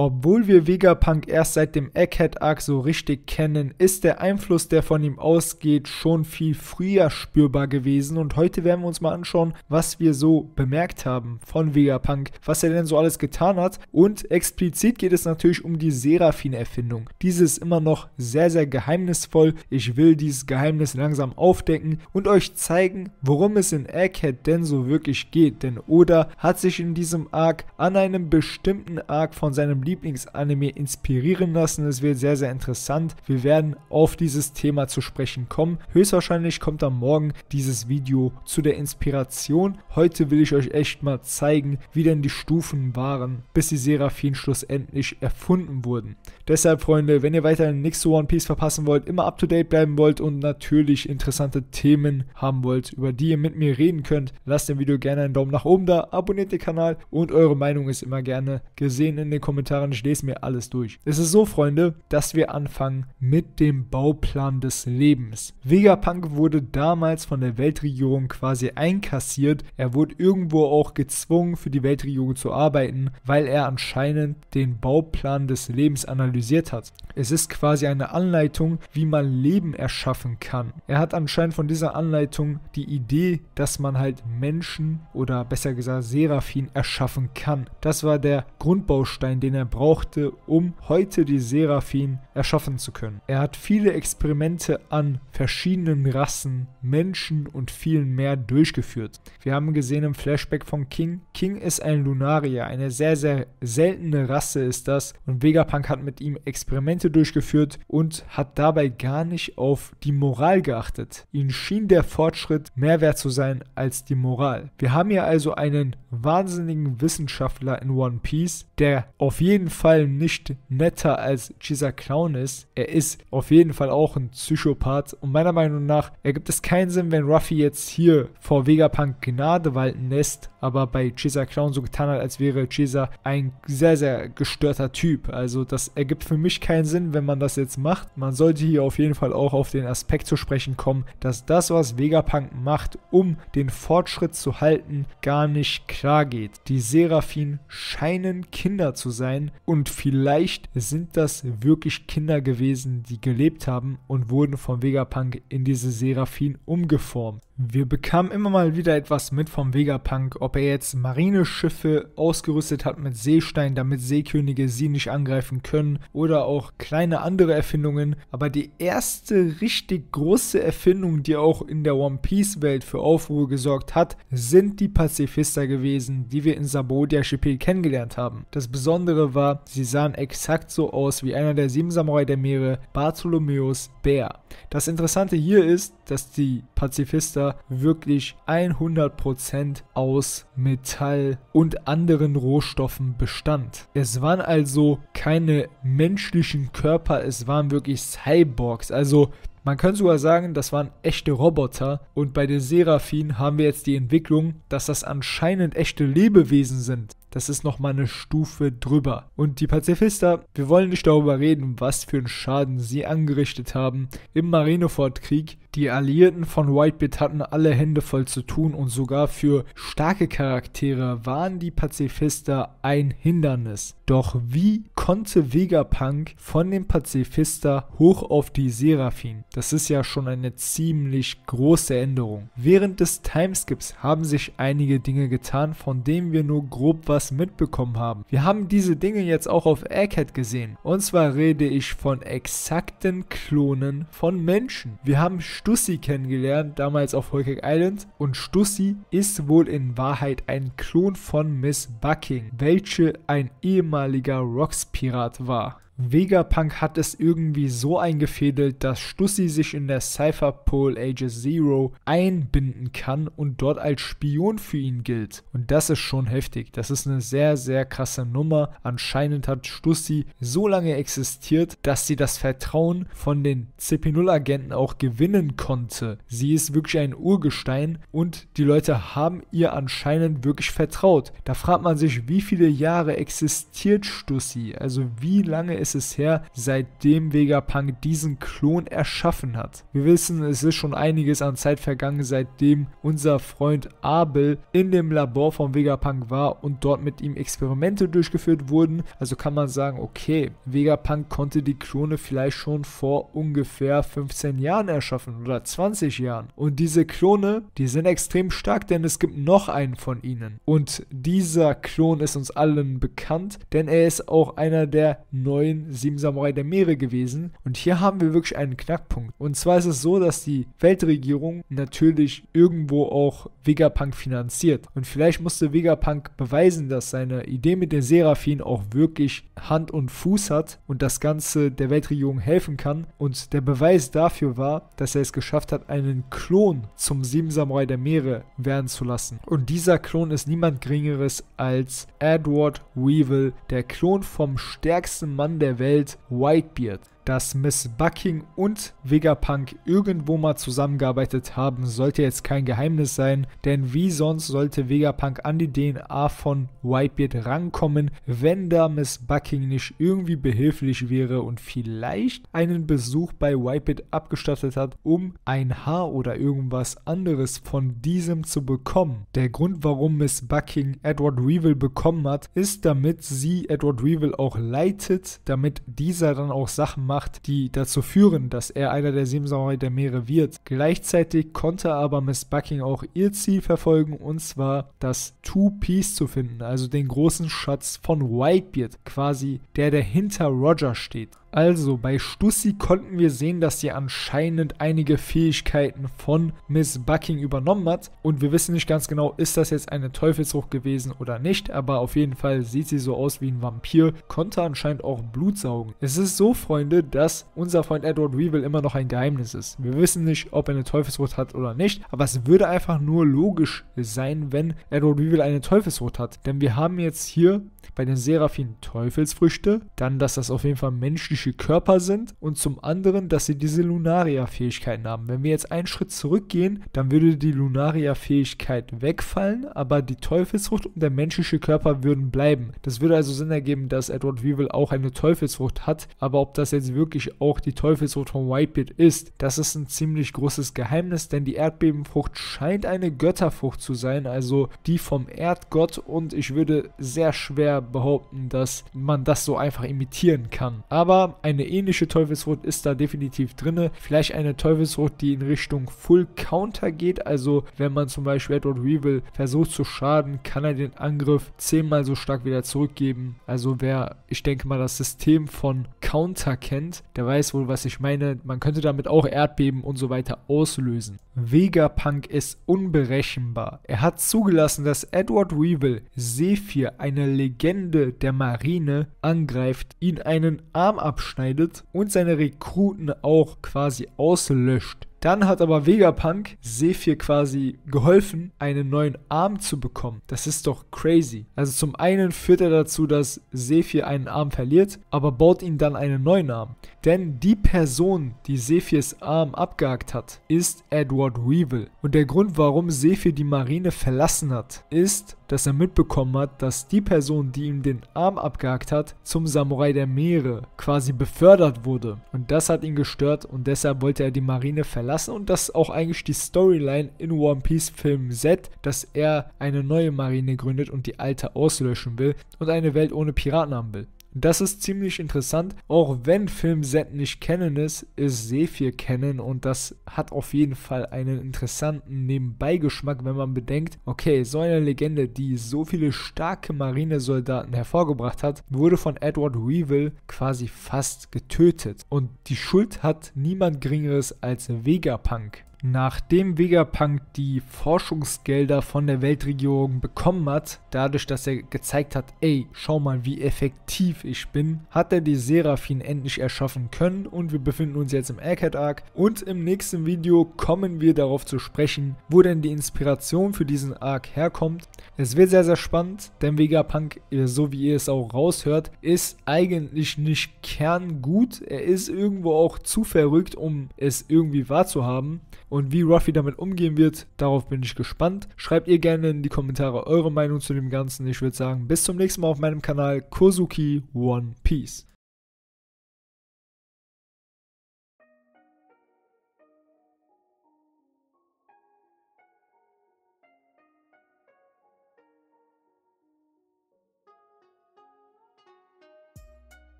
Obwohl wir Vegapunk erst seit dem Egghead Arc so richtig kennen, ist der Einfluss, der von ihm ausgeht, schon viel früher spürbar gewesen und heute werden wir uns mal anschauen, was wir so bemerkt haben von Vegapunk, was er denn so alles getan hat und explizit geht es natürlich um die Seraphin-Erfindung. Diese ist immer noch sehr, sehr geheimnisvoll. Ich will dieses Geheimnis langsam aufdecken und euch zeigen, worum es in Egghead denn so wirklich geht, denn Oda hat sich in diesem Arc an einem bestimmten Arc von seinem Lieblingsanime inspirieren lassen. Es wird sehr, sehr interessant. Wir werden auf dieses Thema zu sprechen kommen. Höchstwahrscheinlich kommt am Morgen dieses Video zu der Inspiration. Heute will ich euch echt mal zeigen, wie denn die Stufen waren, bis die Seraphin schlussendlich erfunden wurden. Deshalb, Freunde, wenn ihr weiterhin nichts zu One Piece verpassen wollt, immer up to date bleiben wollt und natürlich interessante Themen haben wollt, über die ihr mit mir reden könnt, lasst dem Video gerne einen Daumen nach oben da, abonniert den Kanal und eure Meinung ist immer gerne gesehen in den Kommentaren Kommentaren, ich lese mir alles durch. Es ist so, Freunde, dass wir anfangen mit dem Bauplan des Lebens. Vegapunk wurde damals von der Weltregierung quasi einkassiert. Er wurde irgendwo auch gezwungen, für die Weltregierung zu arbeiten, weil er anscheinend den Bauplan des Lebens analysiert hat. Es ist quasi eine Anleitung, wie man Leben erschaffen kann. Er hat anscheinend von dieser Anleitung die Idee, dass man halt Menschen oder besser gesagt Seraphin erschaffen kann. Das war der Grundbaustein, den er brauchte, um heute die Seraphin erschaffen zu können. Er hat viele Experimente an verschiedenen Rassen, Menschen und vielen mehr durchgeführt. Wir haben gesehen im Flashback von King, King ist ein Lunarier, eine sehr, sehr seltene Rasse ist das und Vegapunk hat mit ihm Experimente durchgeführt und hat dabei gar nicht auf die Moral geachtet. Ihnen schien der Fortschritt mehr wert zu sein als die Moral. Wir haben hier also einen wahnsinnigen Wissenschaftler in One Piece, der auf jeden jeden Fall nicht netter als Chisa Clown ist. Er ist auf jeden Fall auch ein Psychopath und meiner Meinung nach ergibt es keinen Sinn, wenn Ruffy jetzt hier vor Vegapunk Gnade walten lässt, aber bei Chisa Clown so getan hat, als wäre Chisa ein sehr, sehr gestörter Typ. Also das ergibt für mich keinen Sinn, wenn man das jetzt macht. Man sollte hier auf jeden Fall auch auf den Aspekt zu sprechen kommen, dass das, was Vegapunk macht, um den Fortschritt zu halten, gar nicht klar geht. Die Seraphin scheinen Kinder zu sein, und vielleicht sind das wirklich Kinder gewesen, die gelebt haben und wurden von Vegapunk in diese Seraphin umgeformt. Wir bekamen immer mal wieder etwas mit vom Vegapunk, ob er jetzt Marineschiffe ausgerüstet hat mit Seestein, damit Seekönige sie nicht angreifen können oder auch kleine andere Erfindungen. Aber die erste richtig große Erfindung, die auch in der One Piece Welt für Aufruhr gesorgt hat, sind die Pazifister gewesen, die wir in Sabodia Archipel kennengelernt haben. Das Besondere war, sie sahen exakt so aus wie einer der sieben Samurai der Meere, Bartholomäus Bär. Das Interessante hier ist, dass die Pazifister wirklich 100% aus Metall und anderen Rohstoffen bestand. Es waren also keine menschlichen Körper, es waren wirklich Cyborgs, also man könnte sogar sagen, das waren echte Roboter und bei den Seraphin haben wir jetzt die Entwicklung, dass das anscheinend echte Lebewesen sind. Das ist nochmal eine Stufe drüber. Und die Pazifister, wir wollen nicht darüber reden, was für einen Schaden sie angerichtet haben im Marineford-Krieg. Die Alliierten von Whitebeard hatten alle Hände voll zu tun und sogar für starke Charaktere waren die Pazifister ein Hindernis. Doch wie konnte Vegapunk von dem Pazifister hoch auf die Seraphin? Das ist ja schon eine ziemlich große Änderung. Während des Timeskips haben sich einige Dinge getan, von denen wir nur grob was mitbekommen haben. Wir haben diese Dinge jetzt auch auf Egghead gesehen. Und zwar rede ich von exakten Klonen von Menschen. Wir haben Stussi kennengelernt, damals auf Hurricane Island. Und Stussi ist wohl in Wahrheit ein Klon von Miss Bucking, welche ein ehemaliger Rocks-Pirat war. Vegapunk hat es irgendwie so eingefädelt, dass Stussi sich in der Cypher Pole Ages Zero einbinden kann und dort als Spion für ihn gilt. Und das ist schon heftig. Das ist eine sehr, sehr krasse Nummer. Anscheinend hat Stussi so lange existiert, dass sie das Vertrauen von den CP0-Agenten auch gewinnen konnte. Sie ist wirklich ein Urgestein und die Leute haben ihr anscheinend wirklich vertraut. Da fragt man sich, wie viele Jahre existiert Stussi? Also wie lange ist ist es her, seitdem Vegapunk diesen Klon erschaffen hat. Wir wissen, es ist schon einiges an Zeit vergangen, seitdem unser Freund Abel in dem Labor von Vegapunk war und dort mit ihm Experimente durchgeführt wurden. Also kann man sagen, okay, Vegapunk konnte die Klone vielleicht schon vor ungefähr 15 Jahren erschaffen oder 20 Jahren. Und diese Klone, die sind extrem stark, denn es gibt noch einen von ihnen. Und dieser Klon ist uns allen bekannt, denn er ist auch einer der neuen sieben Samurai der Meere gewesen. Und hier haben wir wirklich einen Knackpunkt. Und zwar ist es so, dass die Weltregierung natürlich irgendwo auch Vegapunk finanziert. Und vielleicht musste Vegapunk beweisen, dass seine Idee mit den Seraphin auch wirklich Hand und Fuß hat und das Ganze der Weltregierung helfen kann. Und der Beweis dafür war, dass er es geschafft hat, einen Klon zum Sieben Samurai der Meere werden zu lassen. Und dieser Klon ist niemand Geringeres als Edward Weevil, der Klon vom stärksten Mann der Welt, Whitebeard dass Miss Bucking und Vegapunk irgendwo mal zusammengearbeitet haben, sollte jetzt kein Geheimnis sein, denn wie sonst sollte Vegapunk an die DNA von Whitebeard rankommen, wenn da Miss Bucking nicht irgendwie behilflich wäre und vielleicht einen Besuch bei Whitebeard abgestattet hat, um ein Haar oder irgendwas anderes von diesem zu bekommen. Der Grund, warum Miss Bucking Edward Weevil bekommen hat, ist, damit sie Edward Weevil auch leitet, damit dieser dann auch Sachen macht, gemacht, die dazu führen, dass er einer der sieben Samurai der Meere wird. Gleichzeitig konnte aber Miss Bucking auch ihr Ziel verfolgen und zwar das Two-Piece zu finden, also den großen Schatz von Whitebeard, quasi der, der hinter Roger steht. Also, bei Stussi konnten wir sehen, dass sie anscheinend einige Fähigkeiten von Miss Bucking übernommen hat. Und wir wissen nicht ganz genau, ist das jetzt eine Teufelsfrucht gewesen oder nicht. Aber auf jeden Fall sieht sie so aus wie ein Vampir, konnte anscheinend auch Blut saugen. Es ist so, Freunde, dass unser Freund Edward Weevil immer noch ein Geheimnis ist. Wir wissen nicht, ob er eine Teufelsfrucht hat oder nicht. Aber es würde einfach nur logisch sein, wenn Edward Weevil eine Teufelsfrucht hat. Denn wir haben jetzt hier bei den Seraphinen Teufelsfrüchte, dann, dass das auf jeden Fall menschliche Körper sind und zum anderen, dass sie diese Lunaria-Fähigkeiten haben. Wenn wir jetzt einen Schritt zurückgehen, dann würde die Lunaria-Fähigkeit wegfallen, aber die Teufelsfrucht und der menschliche Körper würden bleiben. Das würde also Sinn ergeben, dass Edward Weevil auch eine Teufelsfrucht hat, aber ob das jetzt wirklich auch die Teufelsfrucht von Whitebeard ist, das ist ein ziemlich großes Geheimnis, denn die Erdbebenfrucht scheint eine Götterfrucht zu sein, also die vom Erdgott und ich würde sehr schwer behaupten, dass man das so einfach imitieren kann. Aber eine ähnliche Teufelsfrucht ist da definitiv drin. Vielleicht eine Teufelsfrucht, die in Richtung Full Counter geht. Also wenn man zum Beispiel Edward Weevil versucht zu schaden, kann er den Angriff zehnmal so stark wieder zurückgeben. Also wer, ich denke mal, das System von Counter kennt, der weiß wohl, was ich meine. Man könnte damit auch Erdbeben und so weiter auslösen. Vegapunk ist unberechenbar. Er hat zugelassen, dass Edward Weevil Sephir, eine Legende der Marine, angreift, ihn einen Arm abschneidet und seine Rekruten auch quasi auslöscht. Dann hat aber Vegapunk Sephir quasi geholfen, einen neuen Arm zu bekommen. Das ist doch crazy. Also zum einen führt er dazu, dass Sephir einen Arm verliert, aber baut ihm dann einen neuen Arm. Denn die Person, die Sephirs Arm abgehakt hat, ist Edward Weevil. Und der Grund, warum Sephir die Marine verlassen hat, ist, dass er mitbekommen hat, dass die Person, die ihm den Arm abgehakt hat, zum Samurai der Meere quasi befördert wurde. Und das hat ihn gestört und deshalb wollte er die Marine verlassen und das ist auch eigentlich die Storyline in One Piece Film Z, dass er eine neue Marine gründet und die alte auslöschen will und eine Welt ohne Piraten haben will. Das ist ziemlich interessant. Auch wenn Film Z nicht kennen ist, ist Sephir kennen und das hat auf jeden Fall einen interessanten Nebenbeigeschmack, wenn man bedenkt, okay, so eine Legende, die so viele starke Marinesoldaten hervorgebracht hat, wurde von Edward Weevil quasi fast getötet. Und die Schuld hat niemand geringeres als Vegapunk. Nachdem Vegapunk die Forschungsgelder von der Weltregierung bekommen hat, dadurch, dass er gezeigt hat, ey, schau mal, wie effektiv ich bin, hat er die Seraphin endlich erschaffen können und wir befinden uns jetzt im Aircat Arc und im nächsten Video kommen wir darauf zu sprechen, wo denn die Inspiration für diesen Arc herkommt. Es wird sehr, sehr spannend, denn Vegapunk, so wie ihr es auch raushört, ist eigentlich nicht kerngut. Er ist irgendwo auch zu verrückt, um es irgendwie wahrzuhaben. Und wie Ruffy damit umgehen wird, darauf bin ich gespannt. Schreibt ihr gerne in die Kommentare eure Meinung zu dem Ganzen. Ich würde sagen, bis zum nächsten Mal auf meinem Kanal Kozuki One Piece.